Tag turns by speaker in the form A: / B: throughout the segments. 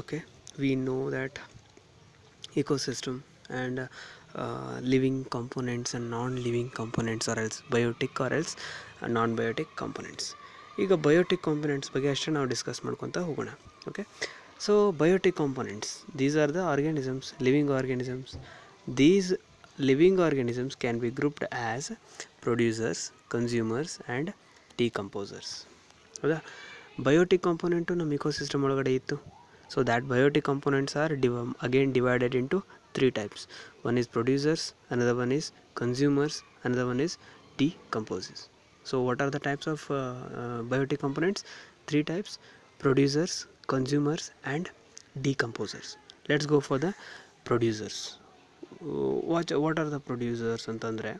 A: okay. We know that ecosystem and uh, uh, living components and non-living components or else or else uh, non-biotic components. ಈಗ biotic components ಬಗ್ಗೆ ಅಷ್ಟೇ ನಾವು discuss ಮಾಡ್ಕೊತಾ ಹೋಗೋಣ. Okay so biotic components these are the organisms living organisms these living organisms can be grouped as producers consumers and decomposers ಹೌದಾ? Biotic component ನಮ್ಮ ecosystem ಒಳಗಡೆ ಇತ್ತು. so that biotic components are div again divided into three types one is producers another one is consumers another one is decomposers so what are the types of uh, uh, biotic components three types producers consumers and decomposers let's go for the producers Uh, what what are the producers ಅಂತಂದರೆ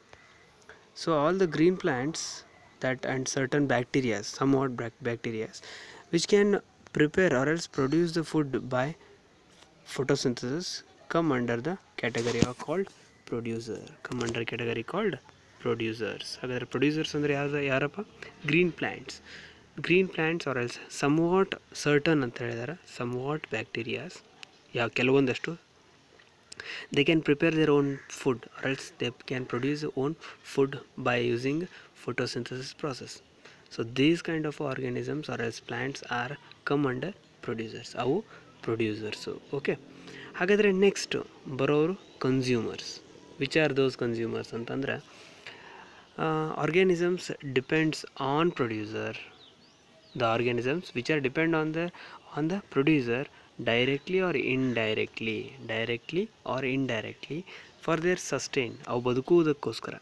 A: so all the green plants that and certain bacteria somewhat bac- bacteria which can prepare or else produce the food by photosynthesis come under the category are called producer come under category called producers ಹಾಗಾದ್ರೆ producers ಅಂದರೆ ಯಾರು ಯಾರಪ್ಪ green plants green plants or else somewhat certain ಅಂತ ಹೇಳಿದಾರೆ somewhat bacterias ಯಾವ ಕೆಲವೊಂದಷ್ಟು they can prepare their own food or else they can produce their own food by using photosynthesis so these kind of organisms or else plants are come under producers ಅವು producers okay ಹಾಗಾದರೆ next ಬರೋರು consumers which are those consumers ಅಂತಂದರೆ organisms depends on producer the organisms which are depend on the on the producer directly or indirectly directly or indirectly for their sustain ಅವು ಬದುಕುವುದಕ್ಕೋಸ್ಕರ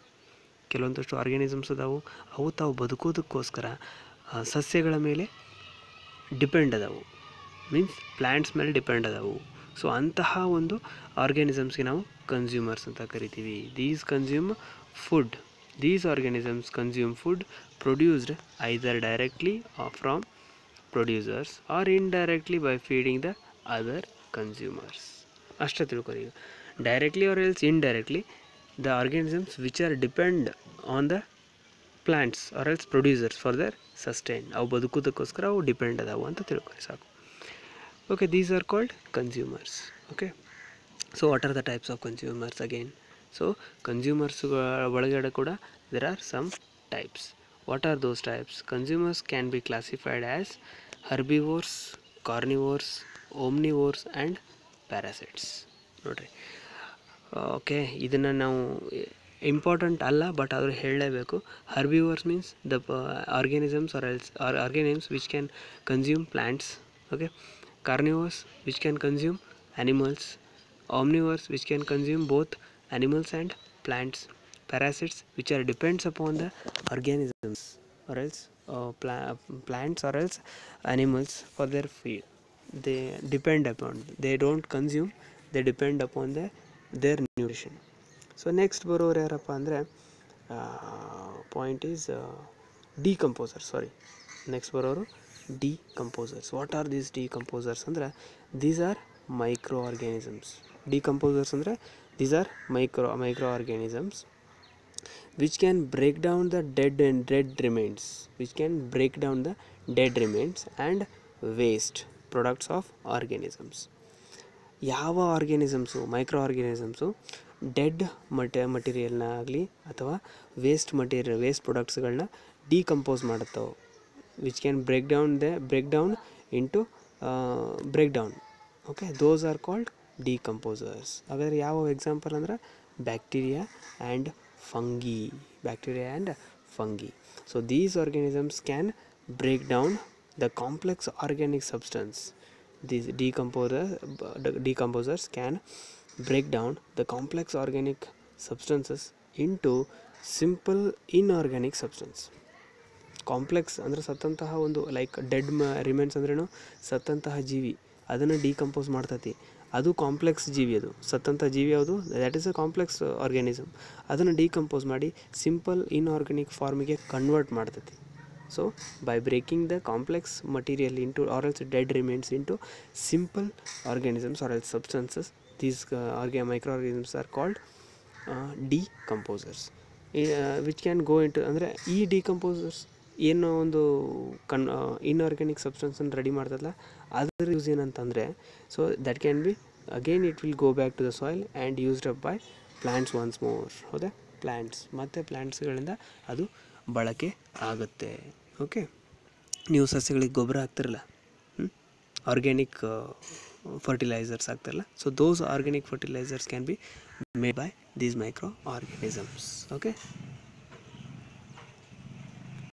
A: ಕೆಲವೊಂದಷ್ಟು organisms ಅದಾವು. ಅವು ತಾವು ಬದುಕೋದಕ್ಕೋಸ್ಕರ ಸಸ್ಯಗಳ ಮೇಲೆ ಡಿಪೆಂಡ್ ಅದಾವು. ಮೀನ್ಸ್ ಪ್ಲ್ಯಾಂಟ್ಸ್ ಮೇಲೆ ಡಿಪೆಂಡ್ ಅದಾವು. ಸೊ ಅಂತಹ ಒಂದು ಆರ್ಗ್ಯಾನಿಸಮ್ಸ್ಗೆ ನಾವು ಕನ್ಸ್ಯೂಮರ್ಸ್ ಅಂತ ಕರಿತೀವಿ. These consume food these organisms consume food produced either directly from producers or indirectly by feeding the other consumers ಅಷ್ಟೇ ತಿಳ್ಕೊರಿ directly or else indirectly the organisms which are depend on the plants or else producers for their sustain ಅವು ಬದುಕೋದಕ್ಕೋಸ್ಕರ ಅವು depend ಅದಾವು ಅಂತ ತಿಳ್ಕೊಳಿ ಸಾಕು. Okay these are called consumers okay so what are the types of consumers again so consumers ಒಳಗಡೆ ಕೂಡ there are some types what are those types consumers can be classified as herbivores carnivores omnivores and parasites ನೋಡಿರಿ. Okay ಇದನ್ನು ನಾವು important ಅಲ್ಲ but ಆದರೂ ಹೇಳಲೇಬೇಕು herbivores means the organisms are else are organisms which can consume plants okay carnivores which can consume animals omnivores which can consume both animals and plants parasites which are depends upon the organisms or else uh, pla- plants or else animals for their feed they depend upon they don't consume they depend upon the their nutrition So next ಬರೋರು ಯಾರಪ್ಪ ಅಂದರೆ point is decomposer sorry next ಬರೋರು decomposers what are these decomposers ಅಂದರೆ these are microorganisms decomposers ಅಂದರೆ these are micro microorganisms which can break down the dead and dead remains which can break down the dead remains and waste products of organisms ಯಾವ organisms microorganisms dead ಮಟ ಮಟೀರಿಯಲ್ನ ಆಗಲಿ ಅಥವಾ waste material waste ಪ್ರಾಡಕ್ಟ್ಸ್ಗಳನ್ನ decompose ಮಾಡುತ್ತವೆ. Which can break down the break down into break down okay those are called decomposers ಹಾಗಾದರೆ ಯಾವ example ಅಂದರೆ bacteria and fungi bacteria and fungi so these organisms can break down the complex organic substance these decomposer decomposers can break down the complex organic substances into simple inorganic substance. Complex ಅಂದರೆ ಸತ್ತಂತಹ ಒಂದು like dead ಮ ರಿಮೆನ್ಸ್ ಅಂದ್ರೇನು? ಸತ್ತಂತಹ ಜೀವಿ. ಅದನ್ನು decompose ಮಾಡ್ತತಿ. ಅದು complex ಜೀವಿ ಅದು. ಸತ್ತಂಥ ಜೀವಿ ಯಾವುದು? That is a complex organism ಅದನ್ನು ಡಿಕಂಪೋಸ್ ಮಾಡಿ ಸಿಂಪಲ್ ಇನ್ಆರ್ಗ್ಯಾನಿಕ್ ಫಾರ್ಮಿಗೆ ಕನ್ವರ್ಟ್ ಮಾಡ್ತತಿ. So by breaking the complex material into or else dead remains into simple organisms or else substances these uh, orga- microorganisms are called uh, decomposers uh, which can go into ಅಂದರೆ ಈ decomposers ಏನೋ ಒಂದು ಕನ್ inorganic ಸಬ್ಸ್ಟೆನ್ಸನ್ನು ready ಮಾಡ್ತದಲ್ಲ ಅದರ use ಏನಂತಂದರೆ so that can be again it will go back to the soil and used up by plants once more ಹೌದಾ plants ಮತ್ತು ಪ್ಲ್ಯಾಂಟ್ಸ್ಗಳಿಂದ ಅದು ಬಳಕೆ ಆಗುತ್ತೆ ಓಕೆ. ನೀವು ಸಸ್ಯಗಳಿಗೆ ಗೊಬ್ಬರ ಹಾಕ್ತಿರಲ್ಲ organic fertilisers ಆಗ್ತಾರಲ್ಲ so those organic fertilisers can be made by these microorganisms okay